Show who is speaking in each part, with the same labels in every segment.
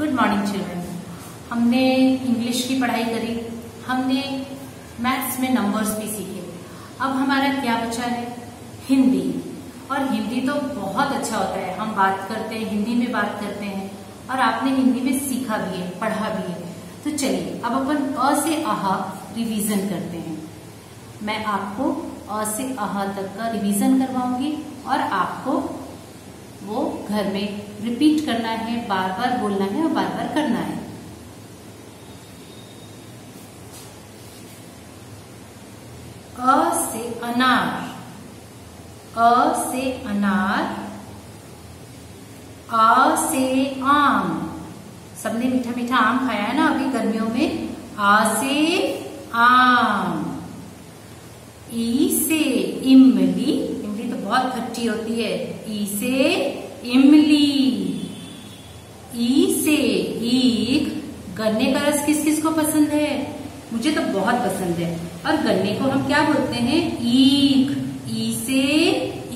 Speaker 1: Good morning children हमने English की पढ़ाई करी, हमने मैथ्स में नंबर्स भी सीखे। अब हमारा क्या बचा है? हिंदी। और हिंदी तो बहुत अच्छा होता है। हम बात करते हैं, हिंदी में बात करते हैं, और आपने हिंदी में सीखा भी है, पढ़ा भी है। तो चलिए, अब अपन अ से आहा रिवीजन करते हैं। मैं आपको अ से आहा तक का रिवीजन करवाऊँगी, और आपको वो घर में रिपीट करना है बार बार बोलना है और बार बार करना है। अ से अनार। अ से अनार। आ से आम। सबने मीठा मीठा आम खाया है ना अभी गर्मियों में? आ से आम। ई से इमली। इमली तो बहुत खट्टी होती है। ई से इमली ई से ईख गन्ने का रस किस किस को पसंद है मुझे तो बहुत पसंद है। और गन्ने को हम क्या बोलते हैं? ईख। ई से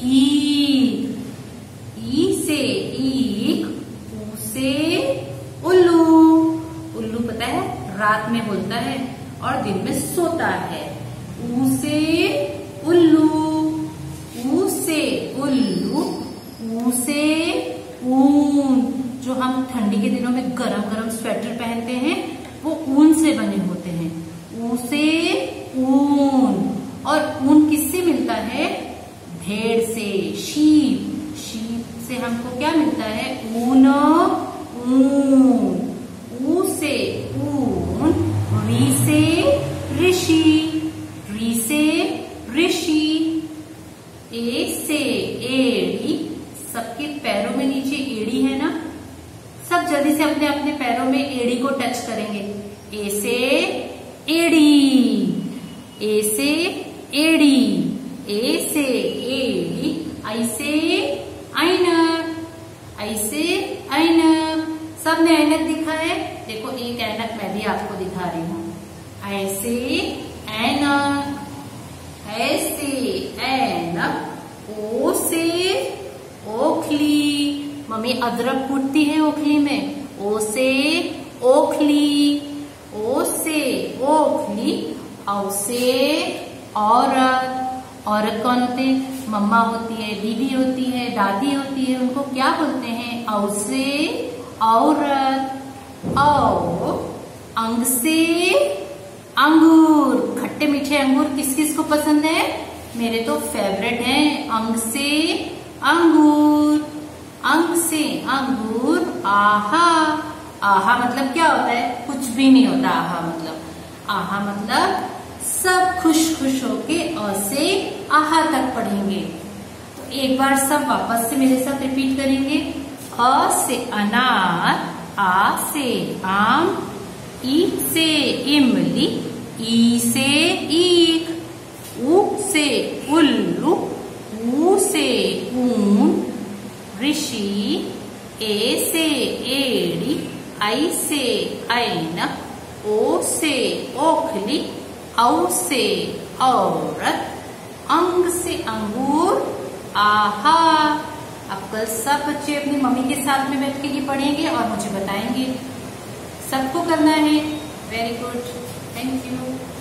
Speaker 1: ईख। ई से ईख। से उल्लू। उल्लू पता है? रात में बोलता है और दिन में सोता है। ऊ से उल्लू। ऊ से उल्लू। ऊ से ऊन। जो हम ठंडी के दिनों में गरम गरम स्वेटर पहनते हैं वो ऊन से बने होते हैं ऊ से ऊन। और ऊन किससे मिलता है? भेड़ से। शीप शीप से हमको क्या मिलता है? ऊन ऊन। ऊ से ऊन, री से ऋषि। री से ऋषि। ए से एड़ी। सबके पैरों में नीचे एड़ी है ना? सब जल्दी से अपने अपने पैरों में एड़ी को टच करेंगे। ए से एड़ी। ए से एड़ी। ए से एड़ी आई से ऐनक आई से ऐनक सबने ऐनक दिखा है। देखो, एक ऐनक मैं भी आपको दिखा रही हूँ। ऐसे ऐनक ऐसे ऐनक ओ से ओखली। मम्मी अदरक कूटती है ओखली में। ओ से ओखली ओ से ओखली औ से औरत औरत कौन होते हैं मम्मा होती है, दीदी होती है, दादी होती है, उनको क्या बोलते हैं? औ से औरत औ, अंग से अंगूर। खट्टे मीठे अंगूर किस किस को पसंद है? मेरे तो फेवरेट हैं, अंग से अंगूर। अंग से अंगूर, आहा। आहा मतलब क्या होता है? कुछ भी नहीं होता, आहा मतलब। आहा मतलब सब खुश खुश होके अ से आहा तक पढ़ेंगे। तो एक बार सब वापस से मेरे साथ रिपीट करेंगे। अ से अनार, आ से आम, ई से इमली, ई से ईख, ऊ से उल्लू, ऊ से ऊन, ऋषि, ए से एड़ी, आई से ऐनक, ओ से ओखली औ से औरत, अंग से अंगूर, आहा। अब कल सब बच्चे अपनी मम्मी के साथ में बैठ के ये पढ़ेंगे और मुझे बताएँगे। सबको करना है। Very good thank you